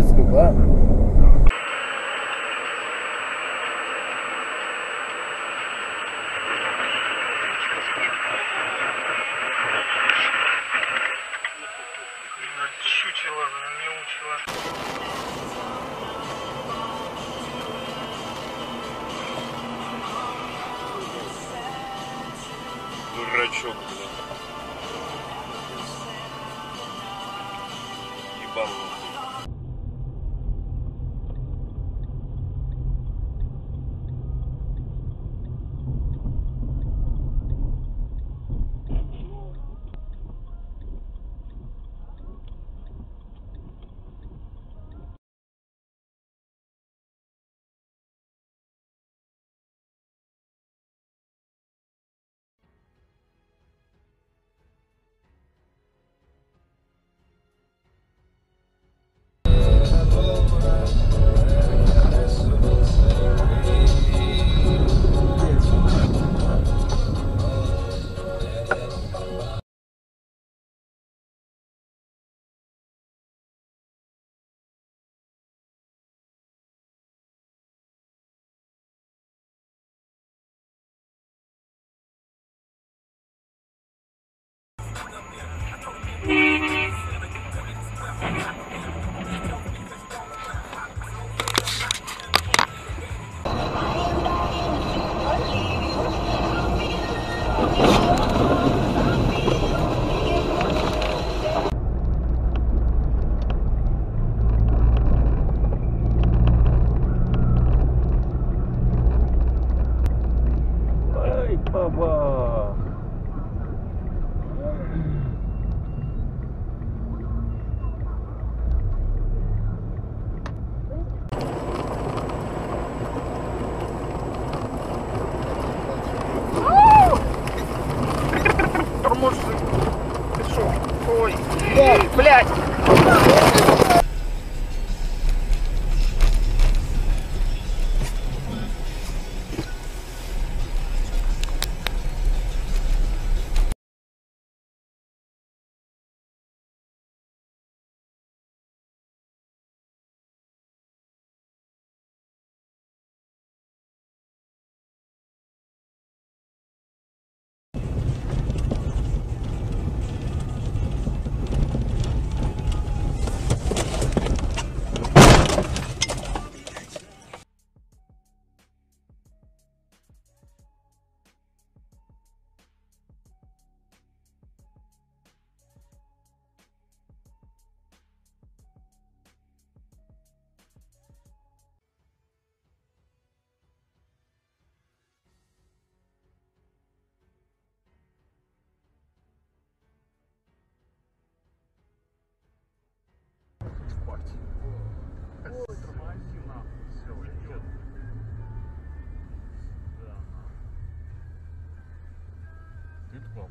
детскую, да? чучело, не учила. дурачок, блин.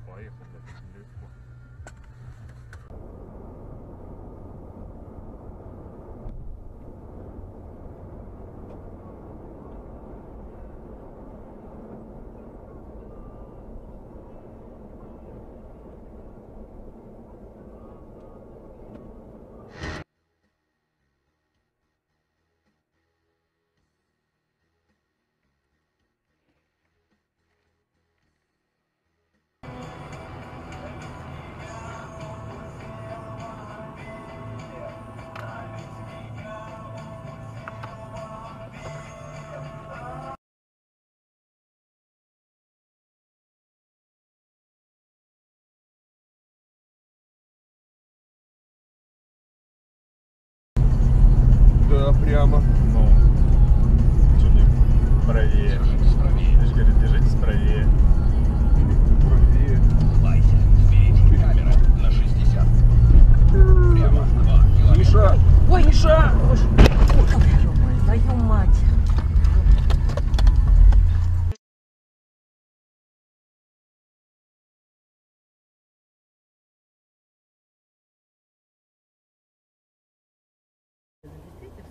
Bayern, das ist nicht. прямо. Ну.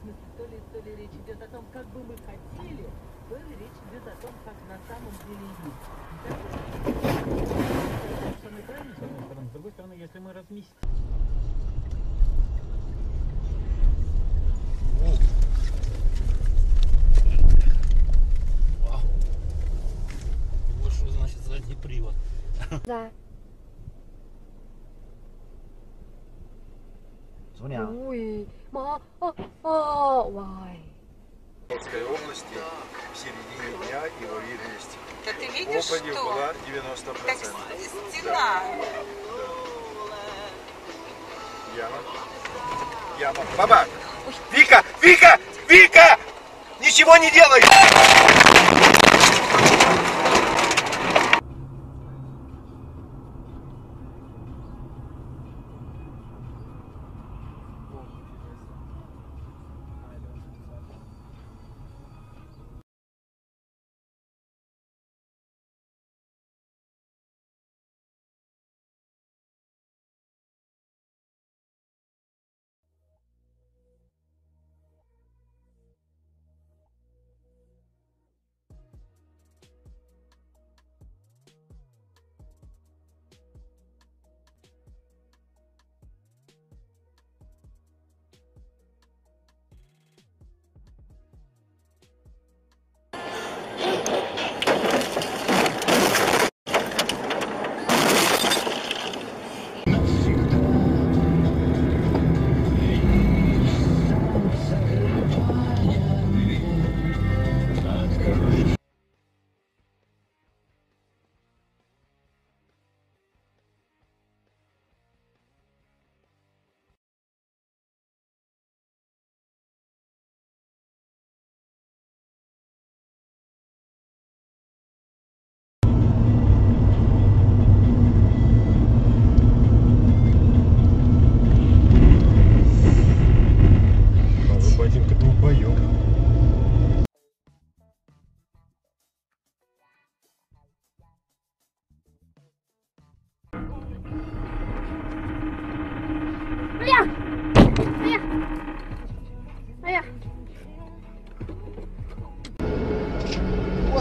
смысле, то ли, то ли речь идет о том, как бы мы хотели, то ли речь идет о том, как на самом деле есть. С другой стороны, если мы разместим... задний привод. Да. Соня. Ui, mà, а а, вай. Вологодской области в середине дня его видность. Да ты видишь, Опади что? была Так 90%. стена. Яма. Яма. Баба! Вика! Вика! Вика! Ничего не делай!